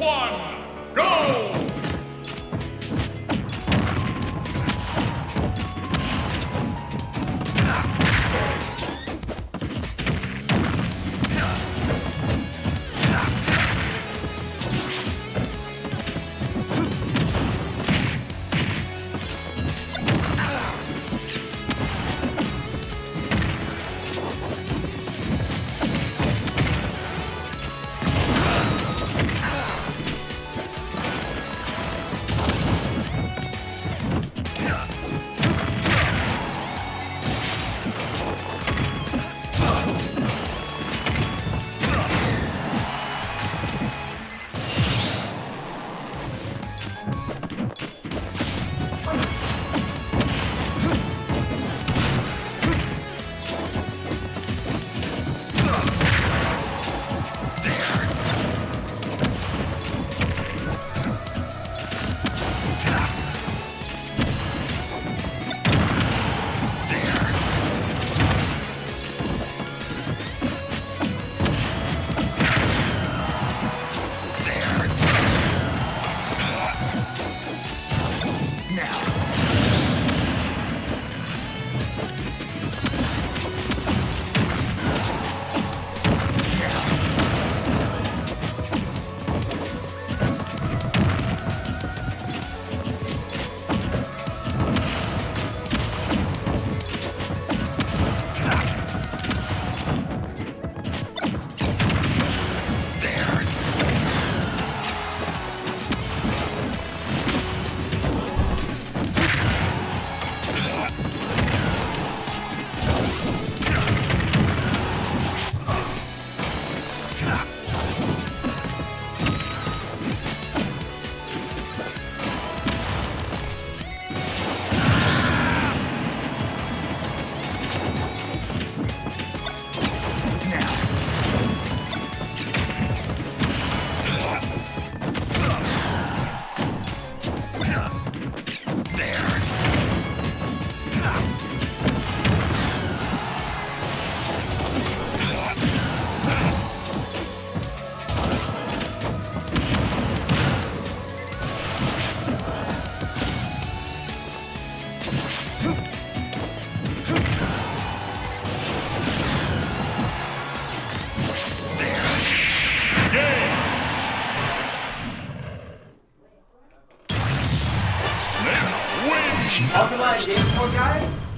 one, go! Snake wins!